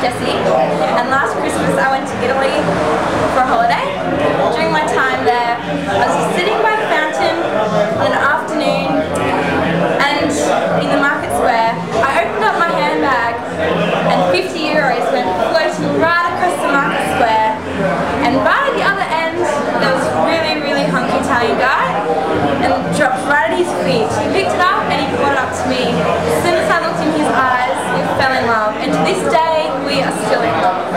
Jessie. And last Christmas I went to Italy for a holiday. During my time there, I was sitting by the fountain on an afternoon and in the market square, I opened up my handbag and 50 euros went floating right across the market square. And by the other end, there was really, really hunky Italian guy and dropped right at his feet. He picked it up and he brought it up to me. As soon as I looked in his eyes, we fell in love. And to this day, we are still in love.